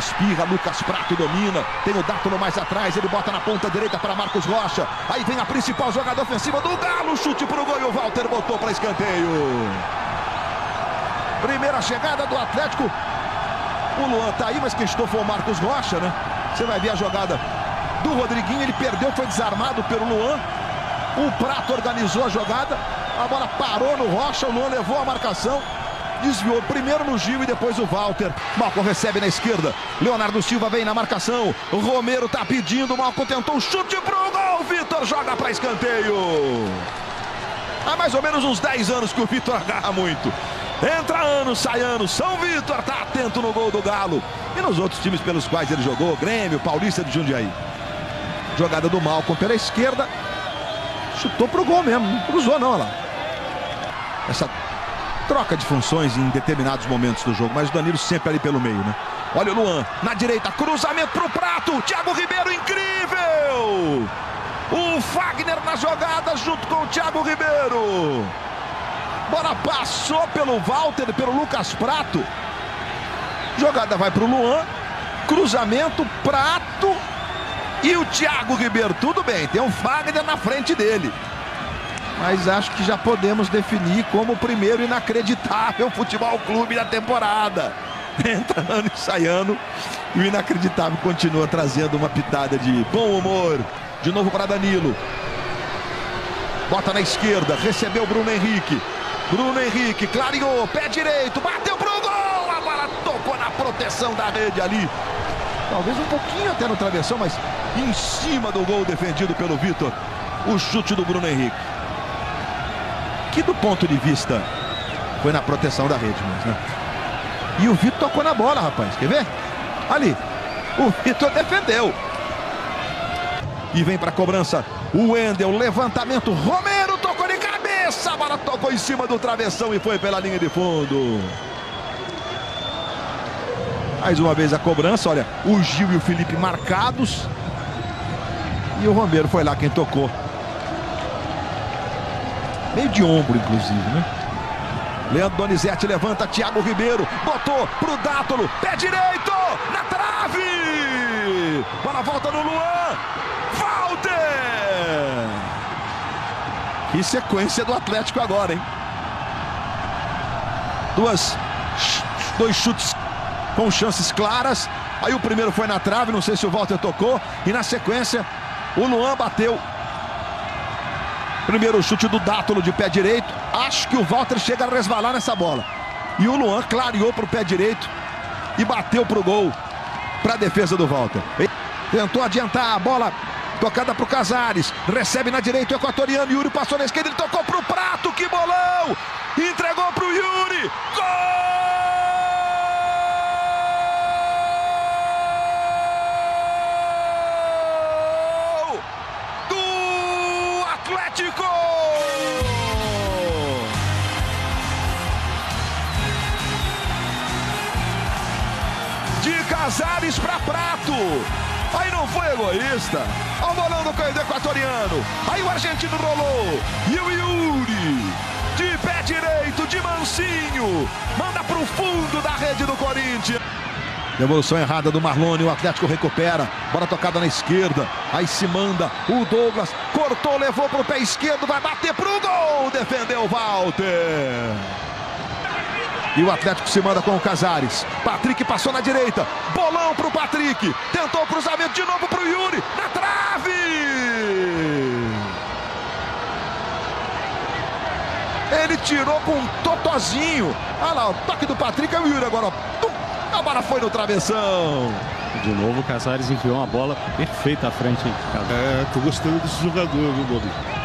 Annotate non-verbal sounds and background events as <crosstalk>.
espirra, Lucas Prato domina. Tem o Dátulo mais atrás, ele bota na ponta direita para Marcos Rocha. Aí vem a principal jogada ofensiva do Galo, chute pro gol e o Walter botou para escanteio. Primeira chegada do Atlético. O Luan tá aí, mas quem estou foi o Marcos Rocha, né? Você vai ver a jogada do Rodriguinho, ele perdeu, foi desarmado pelo Luan. O Prato organizou a jogada, a bola parou no Rocha, o Luan levou a marcação desviou primeiro no Gil e depois o Walter. Malcom recebe na esquerda. Leonardo Silva vem na marcação. O Romero tá pedindo. Malcom tentou um chute pro gol. Vitor joga para escanteio. Há mais ou menos uns 10 anos que o Vitor <laughs> agarra muito. Entra ano, sai ano. São Vitor tá atento no gol do Galo. E nos outros times pelos quais ele jogou. Grêmio, Paulista de Jundiaí. Jogada do Malcom pela esquerda. Chutou pro gol mesmo. Não cruzou não, olha lá. Essa troca de funções em determinados momentos do jogo, mas o Danilo sempre ali pelo meio, né? Olha o Luan, na direita, cruzamento pro prato, Thiago Ribeiro, incrível! O Fagner na jogada junto com o Thiago Ribeiro. Bola passou pelo Walter, pelo Lucas Prato. Jogada vai pro Luan, cruzamento, prato e o Thiago Ribeiro. Tudo bem, tem um Fagner na frente dele mas acho que já podemos definir como o primeiro inacreditável <laughs> futebol clube da temporada. <laughs> Entra ano e sai ano e o inacreditável continua trazendo uma pitada de bom humor. De novo para Danilo. Bota na esquerda, recebeu Bruno Henrique. Bruno Henrique clareou, pé direito, bateu pro gol. A bola tocou na proteção da rede ali. Talvez um pouquinho até no travessão, mas em cima do gol defendido pelo Vitor. O chute do Bruno Henrique que do ponto de vista foi na proteção da rede, né? E o Vitor tocou na bola, rapaz. Quer ver? Ali. O Vitor defendeu. E vem para cobrança o Wendel, levantamento, Romero tocou de cabeça, a bola tocou em cima do travessão e foi pela linha de fundo. Mais uma vez a cobrança, olha, o Gil e o Felipe marcados. E o Romero foi lá quem tocou Meio de ombro, inclusive, né? Leandro Donizete levanta, Thiago Ribeiro, botou pro Dátolo, pé direito, na trave! Bola volta no Luan, Walter! Que sequência do Atlético agora, hein? Duas, dois chutes com chances claras. Aí o primeiro foi na trave, não sei se o Walter tocou. E na sequência, o Luan bateu Primeiro chute do Dátulo de pé direito. Acho que o Walter chega a resvalar nessa bola. E o Luan clareou para o pé direito e bateu para o gol. Para a defesa do Walter. Tentou adiantar a bola tocada para o Casares. Recebe na direita o equatoriano. Yuri passou na esquerda. Ele tocou para o Prato. Que bolão! Entregou para o Yuri. Gol! Casares para Prato. Aí não foi egoísta. Olha o bolão do canhoto equatoriano. Aí o argentino rolou. E o Yuri, de pé direito, de mansinho, manda para o fundo da rede do Corinthians. Devolução errada do Marlone, o Atlético recupera. Bola tocada na esquerda. Aí se manda o Douglas. Cortou, levou para o pé esquerdo. Vai bater para o gol. Defendeu o Walter. E o Atlético se manda com o Casares. Patrick passou na direita. Bolão para o Patrick. Tentou o cruzamento de novo para o Yuri. Na trave. Ele tirou com um totozinho. Olha lá, o toque do Patrick. É o Yuri agora. A bola foi no travessão. De novo, o Casares enviou uma bola perfeita à frente. É, tô gostando desse jogador, viu, Bobi?